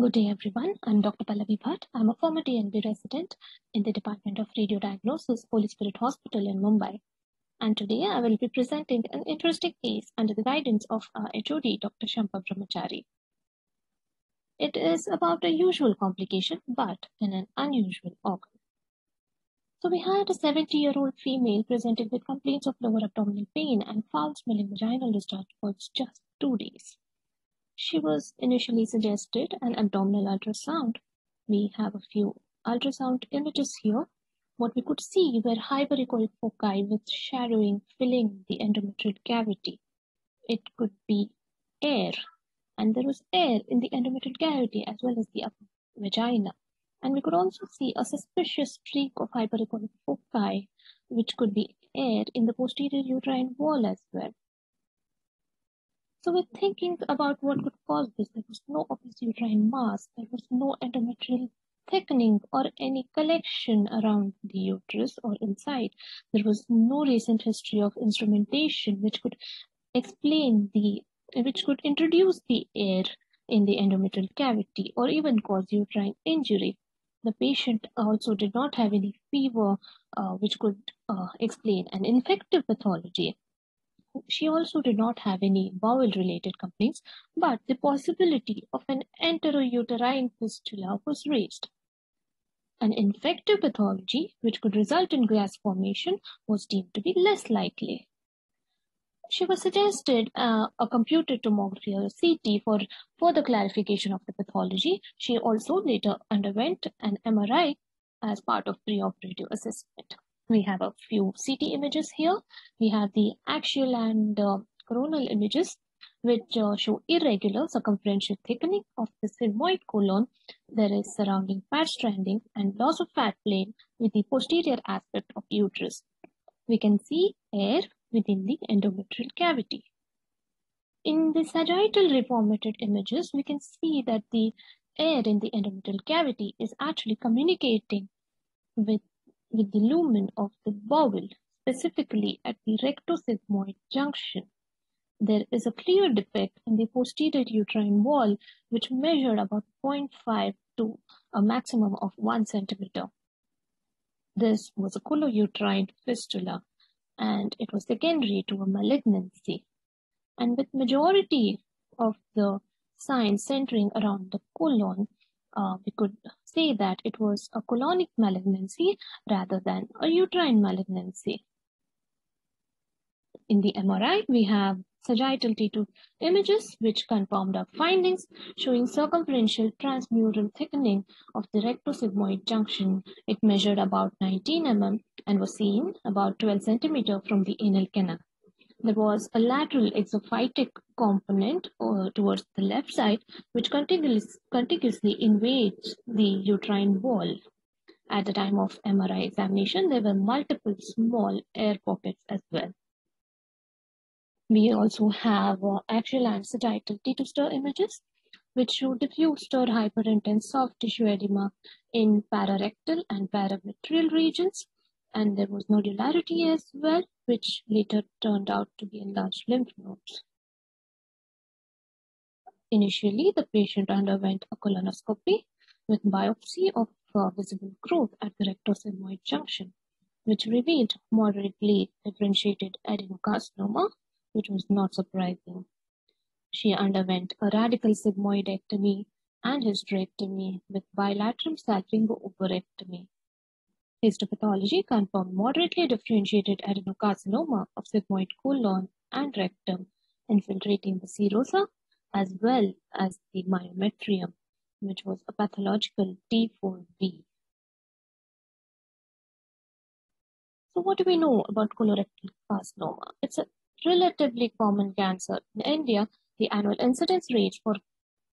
Good day, everyone. I'm Dr. Pallavi Bhat. I'm a former DNB resident in the Department of Radio Diagnosis, Holy Spirit Hospital in Mumbai. And today I will be presenting an interesting case under the guidance of our HOD, Dr. Shampa Brahmachari. It is about a usual complication, but in an unusual organ. So we had a 70-year-old female presenting with complaints of lower abdominal pain and foul-smelling vaginal discharge for just two days. She was initially suggested an abdominal ultrasound. We have a few ultrasound images here. What we could see were hyperechoic foci with shadowing filling the endometrial cavity. It could be air, and there was air in the endometrial cavity as well as the upper vagina. And we could also see a suspicious streak of hyperechoic foci, which could be air in the posterior uterine wall as well. So we're thinking about what could cause this. There was no obvious uterine mass. There was no endometrial thickening or any collection around the uterus or inside. There was no recent history of instrumentation which could explain the, which could introduce the air in the endometrial cavity or even cause uterine injury. The patient also did not have any fever, uh, which could uh, explain an infective pathology she also did not have any bowel related complaints, but the possibility of an enterouterine fistula was raised. An infective pathology, which could result in gas formation, was deemed to be less likely. She was suggested uh, a computed tomography or CT for further clarification of the pathology. She also later underwent an MRI as part of preoperative assessment. We have a few CT images here. We have the axial and uh, coronal images, which uh, show irregular circumferential thickening of the sigmoid colon. There is surrounding fat stranding and loss of fat plane with the posterior aspect of uterus. We can see air within the endometrial cavity. In the sagittal reformated images, we can see that the air in the endometrial cavity is actually communicating with with the lumen of the bowel, specifically at the rectosigmoid junction. There is a clear defect in the posterior uterine wall, which measured about 0.5 to a maximum of 1 centimeter. This was a colouterine fistula, and it was secondary to a malignancy. And with majority of the signs centering around the colon, uh, we could say that it was a colonic malignancy rather than a uterine malignancy. In the MRI, we have sagittal T2 images which confirmed our findings showing circumferential transmural thickening of the rectosigmoid junction. It measured about 19 mm and was seen about 12 cm from the anal canal there was a lateral exophytic component uh, towards the left side, which contiguous, contiguously invades the uterine wall. At the time of MRI examination, there were multiple small air pockets as well. We also have uh, axial and sagittal T2 STIR images, which show diffuse STIR hyperintense soft tissue edema in pararectal and parametrial regions and there was nodularity as well, which later turned out to be enlarged lymph nodes. Initially, the patient underwent a colonoscopy with biopsy of uh, visible growth at the rectosigmoid junction, which revealed moderately differentiated adenocarcinoma, which was not surprising. She underwent a radical sigmoidectomy and hysterectomy with bilateral salpingo-oophorectomy Histopathology confirmed moderately differentiated adenocarcinoma of sigmoid colon and rectum infiltrating the serosa as well as the myometrium, which was a pathological T4B. So what do we know about colorectal carcinoma? It's a relatively common cancer. In India, the annual incidence rates for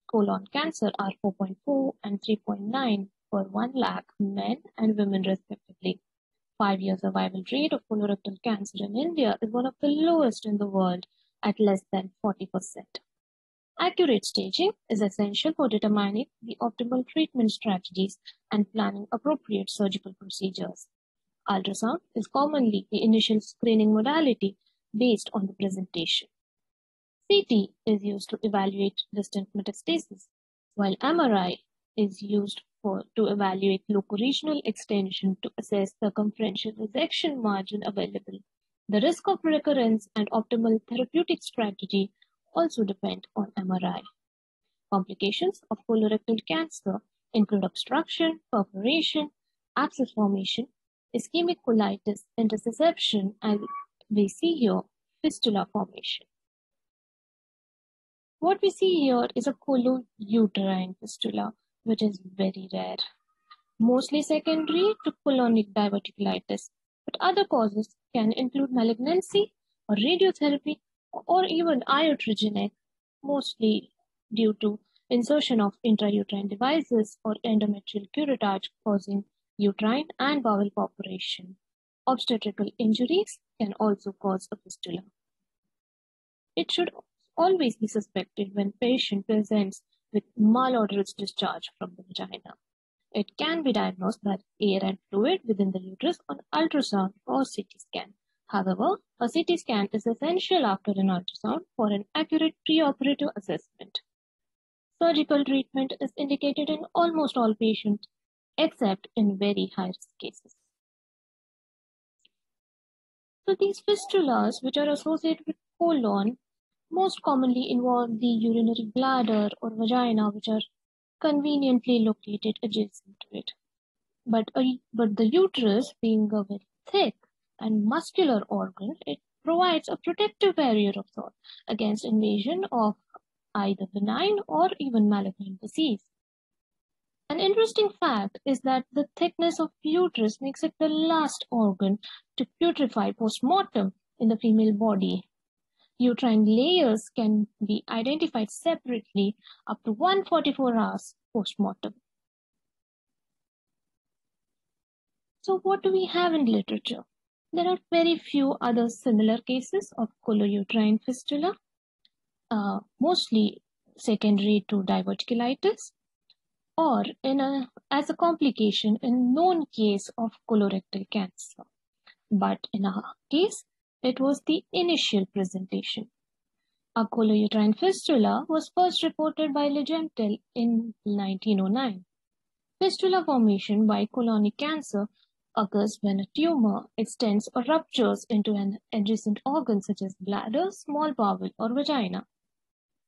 colon cancer are 4.4 and 3.9 per 1 lakh men and women respectively. Five-year survival rate of colorectal cancer in India is one of the lowest in the world at less than 40%. Accurate staging is essential for determining the optimal treatment strategies and planning appropriate surgical procedures. Ultrasound is commonly the initial screening modality based on the presentation. CT is used to evaluate distant metastasis while MRI is used for to evaluate locoregional extension to assess circumferential resection margin available. The risk of recurrence and optimal therapeutic strategy also depend on MRI. Complications of colorectal cancer include obstruction, perforation, abscess formation, ischemic colitis, intussusception, and we see here fistula formation. What we see here is a colo-uterine fistula, which is very rare, mostly secondary to colonic diverticulitis, but other causes can include malignancy or radiotherapy or even iatrogenic, mostly due to insertion of intrauterine devices or endometrial curettage causing uterine and bowel perforation. Obstetrical injuries can also cause a fistula. It should always be suspected when patient presents with malodorous discharge from the vagina. It can be diagnosed by air and fluid within the uterus on ultrasound or CT scan. However, a CT scan is essential after an ultrasound for an accurate preoperative assessment. Surgical treatment is indicated in almost all patients except in very high risk cases. So these fistulas which are associated with colon most commonly involve the urinary bladder or vagina which are conveniently located adjacent to it. But, a, but the uterus being a very thick and muscular organ, it provides a protective barrier of sort against invasion of either benign or even malignant disease. An interesting fact is that the thickness of uterus makes it the last organ to putrefy post-mortem in the female body. Uterine layers can be identified separately up to 144 hours post-mortem. So what do we have in literature? There are very few other similar cases of colouterine fistula, uh, mostly secondary to diverticulitis or in a, as a complication in known case of colorectal cancer. But in our case, it was the initial presentation. A colouterine fistula was first reported by Legentel in 1909. Fistula formation by colonic cancer occurs when a tumor extends or ruptures into an adjacent organ such as bladder, small bowel, or vagina.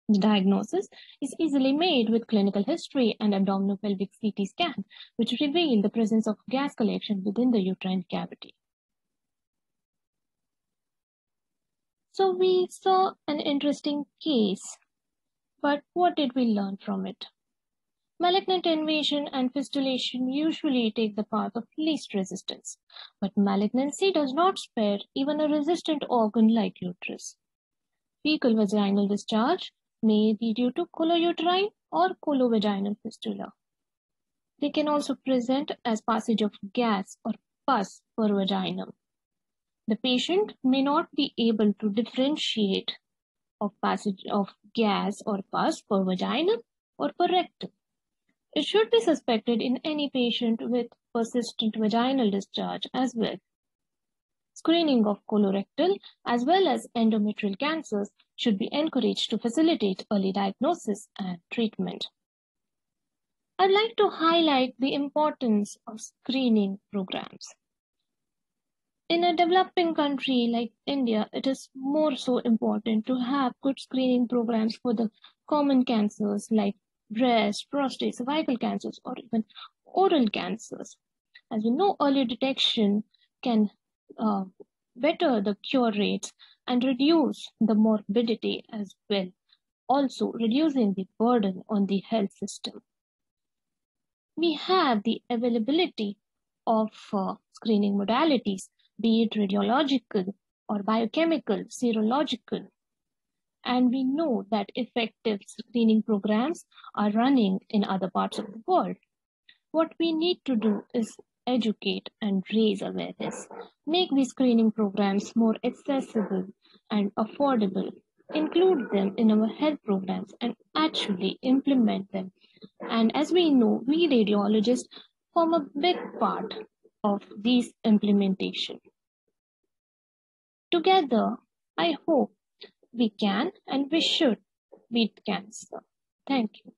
The diagnosis is easily made with clinical history and abdominopelvic CT scan, which reveal the presence of gas collection within the uterine cavity. So we saw an interesting case, but what did we learn from it? Malignant invasion and fistulation usually take the path of least resistance, but malignancy does not spare even a resistant organ like uterus. Fecal vaginal discharge may be due to colouterine or colovaginal fistula. They can also present as passage of gas or pus per vaginum. The patient may not be able to differentiate of passage of gas or pus per vagina or per rectum. It should be suspected in any patient with persistent vaginal discharge as well. Screening of colorectal as well as endometrial cancers should be encouraged to facilitate early diagnosis and treatment. I'd like to highlight the importance of screening programs. In a developing country like India, it is more so important to have good screening programs for the common cancers like breast, prostate, cervical cancers, or even oral cancers. As we know, early detection can uh, better the cure rates and reduce the morbidity as well, also reducing the burden on the health system. We have the availability of uh, screening modalities, be it radiological or biochemical, serological, and we know that effective screening programs are running in other parts of the world. What we need to do is educate and raise awareness, make these screening programs more accessible and affordable, include them in our health programs and actually implement them. And as we know, we radiologists form a big part of these implementation. Together, I hope we can and we should beat cancer. Thank you.